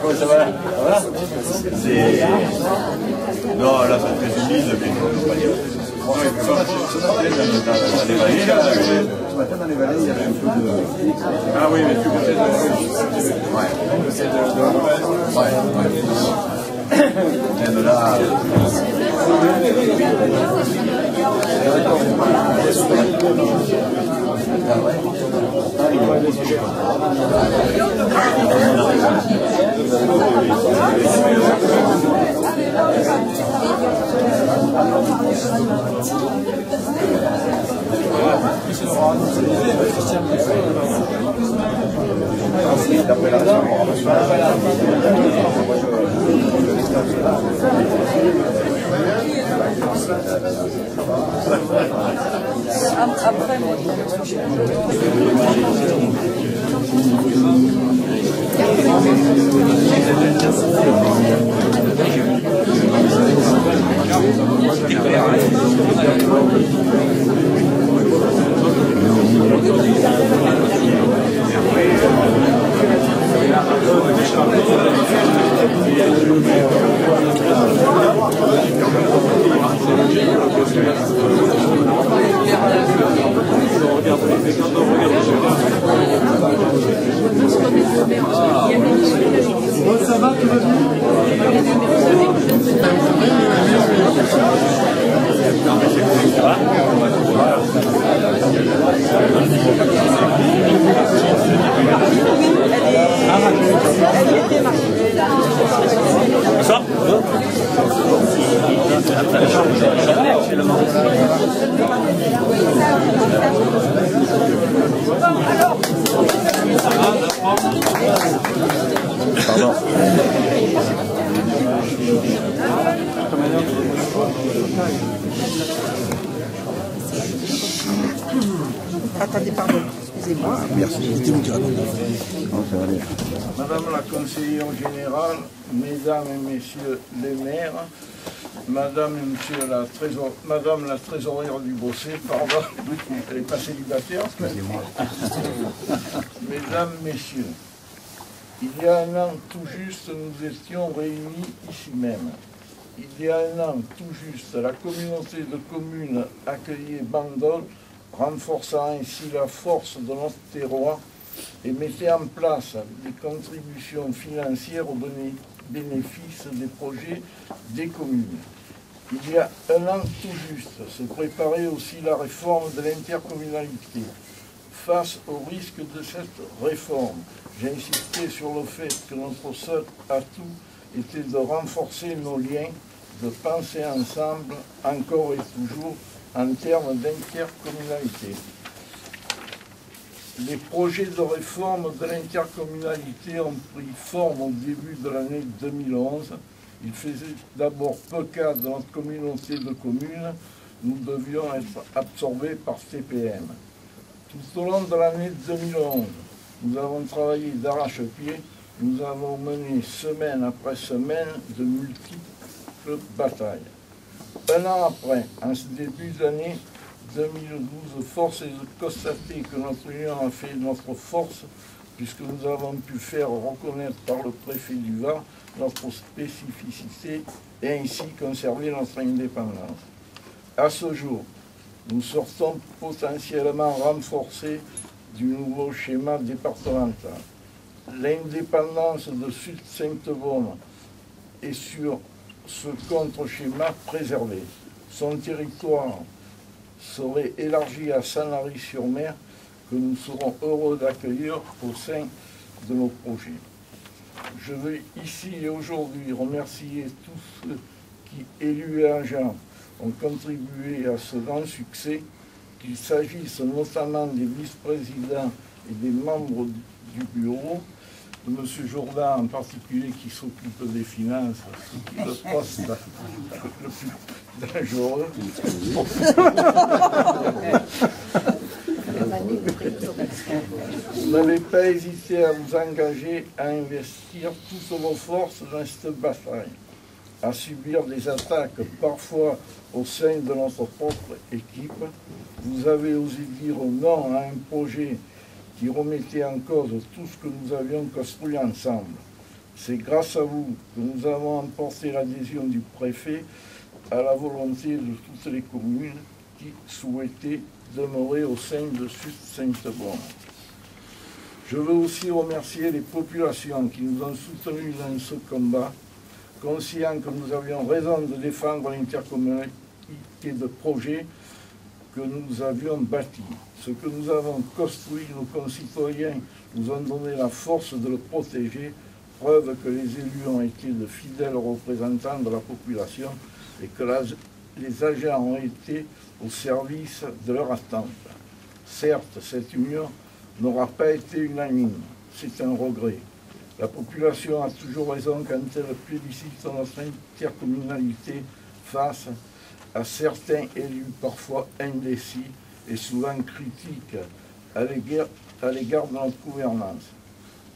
comment ça va Ça va C'est... Non, là, c'est très humide, mais on va pas dire. Ce matin, dans les vallées, il y avait un peu de... Ah oui, mais tu côté de... Ouais. Ouais, ouais. Même là... Ah ouais 何? Attendez, pardon, excusez-moi. Madame la conseillère générale, mesdames et messieurs les maires, madame et monsieur la, trésor... madame la trésorière du Bossé, pardon, elle n'est pas célibataire, excusez-moi. mesdames, messieurs, il y a un an tout juste, nous étions réunis ici même. Il y a un an tout juste, la communauté de communes accueillait Bandol, renforçant ainsi la force de notre terroir et mettait en place des contributions financières au béné- bénéfice des projets des communes. Il y a un an tout juste, se préparait aussi la réforme de l'intercommunalité. Face au risque de cette réforme, j'ai insisté sur le fait que notre seul atout était de renforcer nos liens, de penser ensemble, encore et toujours, en termes d'intercommunalité. Les projets de réforme de l'intercommunalité ont pris forme au début de l'année 2011. Ils faisaient d'abord peu cas de notre communauté de communes. Nous devions être absorbés par CPM. Tout au long de l'année 2011, nous avons travaillé d'arrache-pied. Nous avons mené semaine après semaine de multiples batailles. Un an après, en ce début d'année 2012, force est de constater que notre union a fait notre force, puisque nous avons pu faire reconnaître par le préfet du Var notre spécificité et ainsi conserver notre indépendance. À ce jour, nous sortons potentiellement renforcés du nouveau schéma départemental. L'indépendance de Sud-Sainte-Bonne est sur ce contre-schéma préservé. Son territoire serait élargi à Sanary-sur-Mer, que nous serons heureux d'accueillir au sein de nos projets. Je veux ici et aujourd'hui remercier tous ceux qui, élus et agents, ont contribué à ce grand succès, qu'il s'agisse notamment des vice-présidents et des membres du bureau, de M. Jourdain en particulier qui s'occupe des finances, ce qui le poste le plus dangereux. Vous n'avez pas hésité à vous engager à investir toutes vos forces dans cette bataille, à subir des attaques parfois au sein de notre propre équipe. Vous avez osé dire non à un projet qui remettait en cause tout ce que nous avions construit ensemble. C'est grâce à vous que nous avons emporté l'adhésion du préfet à la volonté de toutes les communes qui souhaitaient demeurer au sein de Sud-Sainte-Bonne. Je veux aussi remercier les populations qui nous ont soutenus dans ce combat, conscients que nous avions raison de défendre l'intercommunalité de projets que nous avions bâti. Ce que nous avons construit, nos concitoyens nous ont donné la force de le protéger, preuve que les élus ont été de fidèles représentants de la population et que les agents ont été au service de leur attente. Certes, cette union n'aura pas été unanime, c'est un regret. La population a toujours raison quand elle plébiscite notre intercommunalité face à certains élus parfois indécis et souvent critiques à l'égard de notre gouvernance.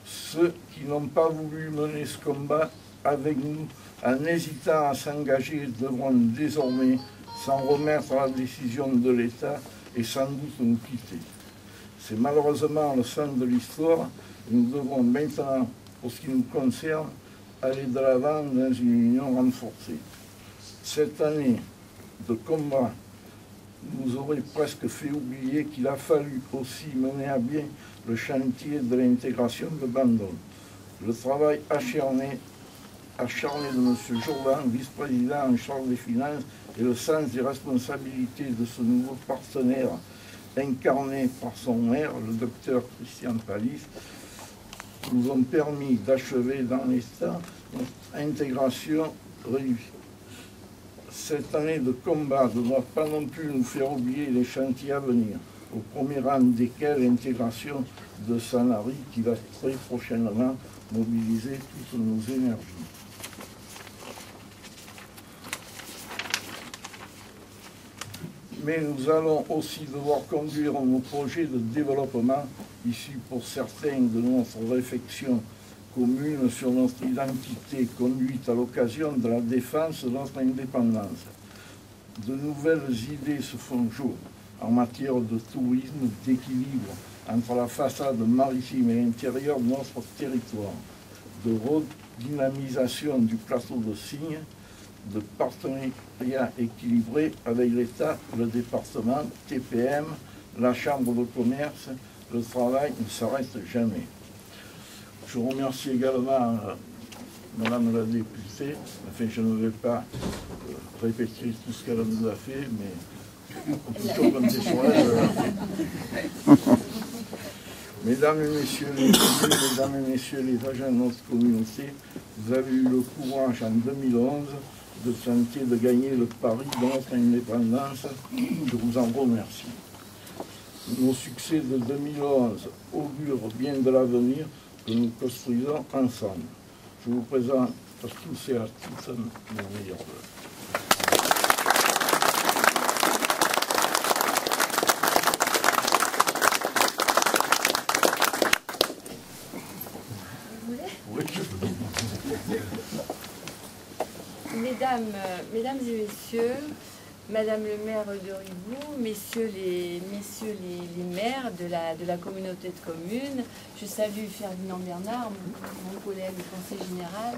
Ceux qui n'ont pas voulu mener ce combat avec nous en hésitant à s'engager devront désormais s'en remettre à la décision de l'État et sans doute nous quitter. C'est malheureusement le sens de l'histoire. Nous devons maintenant, pour ce qui nous concerne, aller de l'avant dans une union renforcée. Cette année de combat nous aurait presque fait oublier qu'il a fallu aussi mener à bien le chantier de l'intégration de Bandon. Le travail acharné, de M. Jourdan, vice-président en charge des finances, et le sens des responsabilités de ce nouveau partenaire incarné par son maire, le docteur Christian Palis, nous ont permis d'achever dans l'État notre intégration réussie. Cette année de combat ne doit pas non plus nous faire oublier les chantiers à venir, au premier rang desquels l'intégration de Sanary qui va très prochainement mobiliser toutes nos énergies. mais nous allons aussi devoir conduire nos projets de développement issus pour certains de notre réflexion commune sur notre identité conduite à l'occasion de la défense de notre indépendance. De nouvelles idées se font jour en matière de tourisme, d'équilibre entre la façade maritime et l'intérieur de notre territoire, de redynamisation du plateau de Cygne, de partenariat équilibré avec l'État, le département, TPM, la Chambre de commerce. Le travail ne s'arrête jamais. Je remercie également euh, Madame la députée. Enfin, je ne vais pas euh, répéter tout ce qu'elle nous a fait, mais plutôt comme sur elle. Mesdames et messieurs les mesdames et messieurs les agents de notre communauté, vous avez eu le courage en 2011 de tenter de gagner le pari de notre indépendance. Je vous en remercie. Nos succès de 2011 augurent bien de l'avenir que nous construisons ensemble. Je vous présente à tous et à toutes nos meilleurs Mesdames, mesdames et messieurs, Madame le maire de Ribou, messieurs les, maires de la, communauté de communes, je salue Ferdinand Bernard, mon, collègue du conseil général,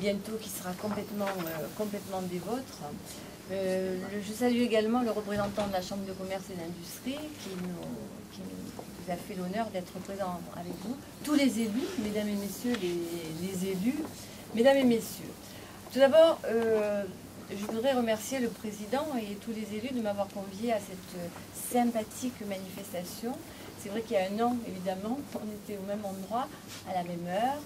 bientôt qui sera complètement, euh, complètement des vôtres. Euh, je salue également le représentant de la Chambre de commerce et d'industrie qui nous a fait l'honneur d'être présent avec vous. Tous les élus, mesdames et messieurs les, les élus, mesdames et messieurs. Tout d'abord, euh, je voudrais remercier le président et tous les élus de m'avoir convié à cette sympathique manifestation. C'est vrai qu'il y a un an, évidemment, on était au même endroit, à la même heure,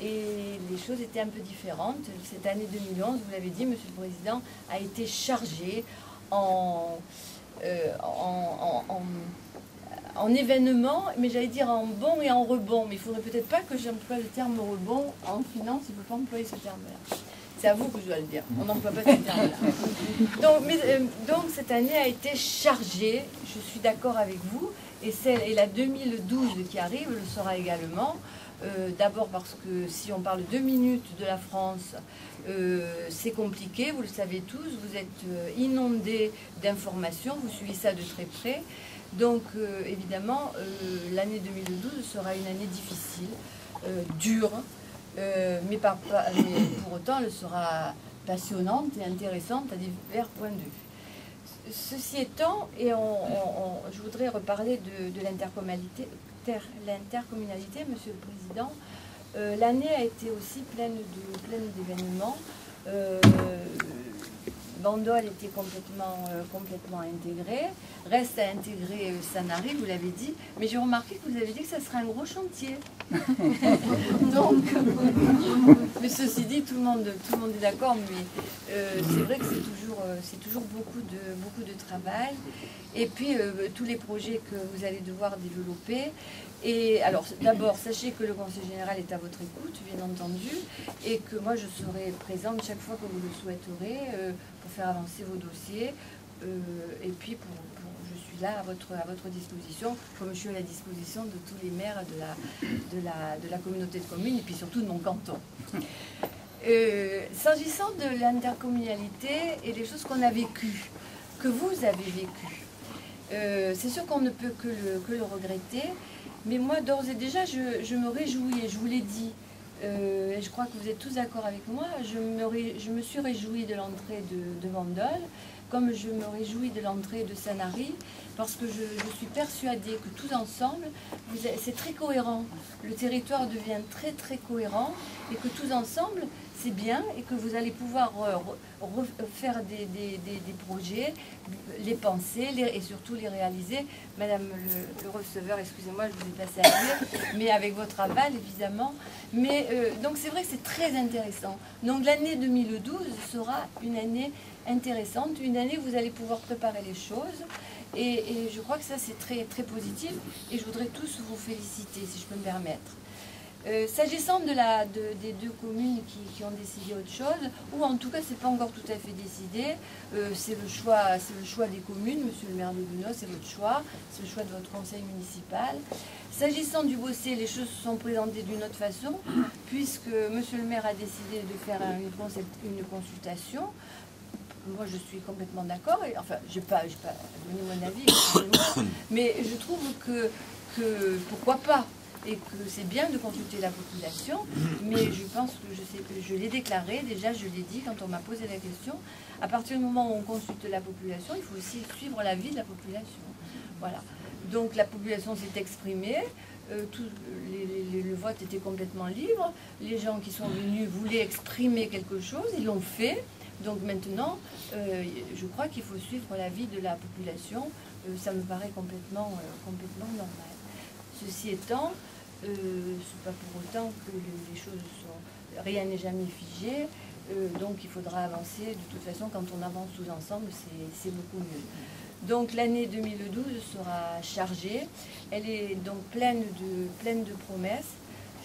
et les choses étaient un peu différentes. Cette année 2011, vous l'avez dit, Monsieur le Président, a été chargée en, euh, en, mais j'allais dire en bon et en rebond. Mais il ne faudrait peut-être pas que j'emploie le terme rebond en finance, il ne faut pas employer ce terme-là. C'est à vous que je dois le dire. On n'emploie pas ce terme-là. Donc, euh, donc, cette année a été chargée, je suis d'accord avec vous, et la 2012 qui arrive le sera également. Euh, d'abord parce que si on parle deux minutes de la France, euh, c'est compliqué, vous le savez tous, vous êtes inondés d'informations, vous suivez ça de très près. Donc évidemment, l'année 2012 sera une année difficile, dure, Euh, mais, mais pour autant, elle sera passionnante et intéressante à divers points de vue. Ceci étant, et je voudrais reparler de, l'intercommunalité, l'intercommunalité, Monsieur le Président. Euh, l'année a été aussi pleine d'événements. Euh, Bandol était complètement, euh, complètement intégré. Reste à intégrer euh, Sanary, vous l'avez dit. Mais j'ai remarqué que vous avez dit que ça serait un gros chantier. Donc, mais ceci dit, tout le monde, tout le monde est d'accord. Mais euh, c'est vrai que c'est toujours, c'est toujours beaucoup de, beaucoup de travail. Et puis, tous les projets que vous allez devoir développer. Et alors, d'abord, sachez que le Conseil général est à votre écoute, bien entendu, et que moi, je serai présente chaque fois que vous le souhaiterez faire avancer vos dossiers. Euh, et puis, pour, je suis là à votre, à votre disposition, comme je suis à la disposition de tous les maires de la, de la, de la communauté de communes et puis surtout de mon canton. Euh, s'agissant de l'intercommunalité et des choses qu'on a vécues, que vous avez vécues, euh, c'est sûr qu'on ne peut que le, que le regretter, mais moi, d'ores et déjà, je, je, me réjouis, et je vous l'ai dit, euh, je crois que vous êtes tous d'accord avec moi, je me, suis réjouie de l'entrée de, de Vandol, comme je me réjouis de l'entrée de Sanary, parce que je, suis persuadée que tous ensemble, c'est très cohérent. Le territoire devient très très cohérent et que tous ensemble, c'est bien et que vous allez pouvoir euh, faire des, projets, les penser et surtout les réaliser. Madame le, receveur, excusez-moi, je vous ai passé à dire, mais avec votre aval évidemment. Mais euh, donc c'est vrai que c'est très intéressant. Donc l'année 2012 sera une année intéressante, une année vous allez pouvoir préparer les choses. Et, je crois que ça c'est très, très positif et je voudrais tous vous féliciter si je peux me permettre. Euh, s'agissant de des deux communes qui, ont décidé autre chose, ou en tout cas c'est pas encore tout à fait décidé, euh, c'est le choix, le choix des communes, Monsieur le maire de Gounod, c'est votre choix, c'est le choix de votre conseil municipal. S'agissant du Bossé, les choses se sont présentées d'une autre façon, puisque Monsieur le maire a décidé de faire une, une consultation moi je suis complètement d'accord, enfin je n'ai pas, pas donné mon avis, mais je trouve que, que pourquoi pas et que c'est bien de consulter la population, mais je pense que je sais je l'ai déclaré, déjà je l'ai dit quand on m'a posé la question, à partir du moment où on consulte la population, il faut aussi suivre l'avis de la population. Voilà. Donc la population s'est exprimée, euh, tout, le vote était complètement libre, les gens qui sont venus voulaient exprimer quelque chose, ils l'ont fait, donc maintenant, euh, je crois qu'il faut suivre l'avis de la population. Euh, ça me paraît complètement, euh, complètement normal. Ceci étant, ce n'est pas pour autant que les, choses sont... Rien n'est jamais figé. donc il faudra avancer. De toute façon, quand on avance tous ensemble, c'est beaucoup mieux. Donc l'année 2012 sera chargée. Elle est donc pleine de, pleine de promesses.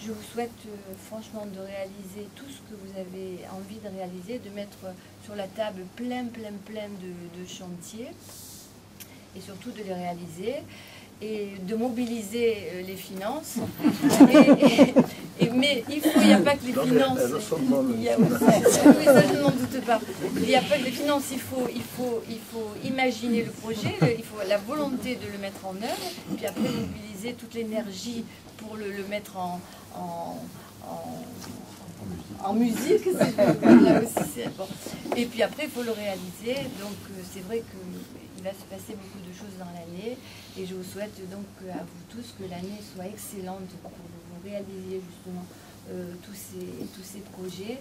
Je vous souhaite euh, franchement de réaliser tout ce que vous avez envie de réaliser, de mettre sur la table plein, plein, plein de, chantiers et surtout de les réaliser et de mobiliser euh, les finances. mais il faut, il n'y a pas que les finances. Il y a aussi, oui, ça je n'en doute pas. Il n'y a pas que les finances, il faut, il, faut, il faut imaginer le projet, il faut la volonté de le mettre en œuvre, puis après mobiliser toute l'énergie pour le, le mettre en, en, en, musique. Et puis après, il faut le réaliser. Donc euh, c'est vrai qu'il va se passer beaucoup de choses dans l'année. Et je vous souhaite donc à vous tous que l'année soit excellente pour que vous réalisiez justement euh, tous, ces, tous ces projets.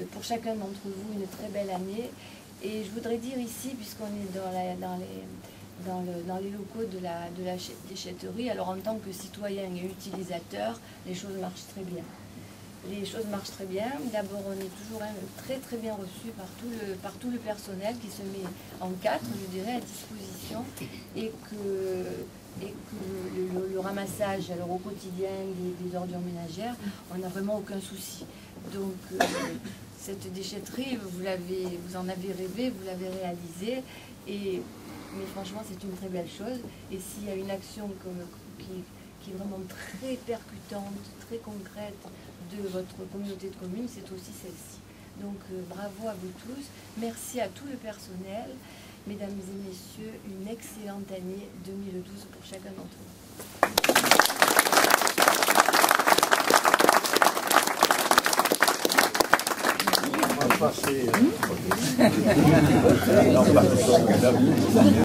Euh, pour chacun d'entre vous, une très belle année. Et je voudrais dire ici, puisqu'on est dans, dans les dans, les locaux de la, de la déchetterie. Alors en tant que citoyen et utilisateur, les choses marchent très bien. Les choses marchent très bien. D'abord, on est toujours très très bien reçu par tout, le, personnel qui se met en quatre, je dirais, à disposition et que, le, ramassage alors au quotidien des, ordures ménagères, on n'a vraiment aucun souci. Donc euh, cette déchetterie, vous, vous en avez rêvé, vous l'avez réalisée mais franchement, c'est une très belle chose. Et s'il y a une action qui, est vraiment très percutante, très concrète de votre communauté de communes, c'est aussi celle-ci. Donc euh, bravo à vous tous. Merci à tout le personnel. Mesdames et messieurs, une excellente année 2012 pour chacun d'entre vous. passer.